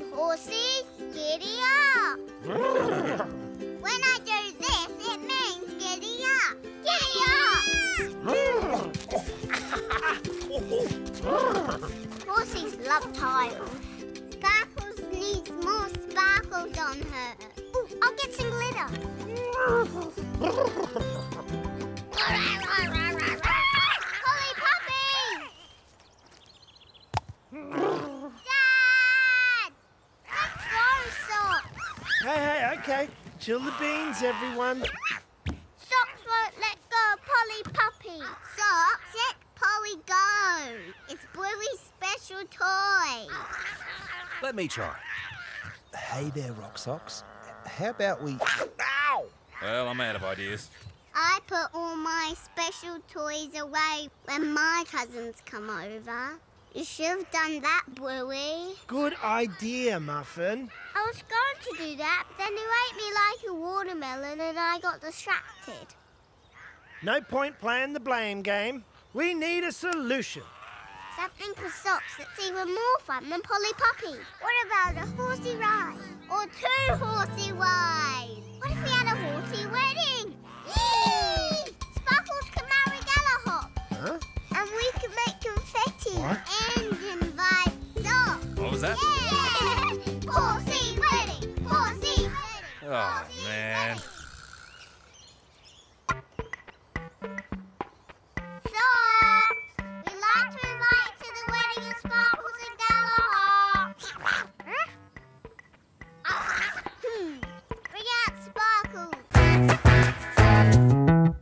on, horsey. Giddy up. when I do this, it means giddy up. Giddy up! Horses love tiles. Sparkles needs more sparkles on her. Ooh, I'll get some glitter. Polly Puppy! Okay. Chill the beans, everyone. Socks won't let go of Polly Puppy. Socks, let Polly go. It's Bluey's special toy. Let me try. Hey there, Rock Socks. How about we. Ow! Well, I'm out of ideas. I put all my special toys away when my cousins come over. You should have done that, Bluey. Good idea, Muffin. I was going to do that, but then you ate me like a watermelon and I got distracted. No point playing the blame game. We need a solution. Something for socks that's even more fun than Polly Puppy. What about a horsey ride? Or two horsey rides? Was that? Yeah! Horsey wedding! Horsey wedding! Oh, man.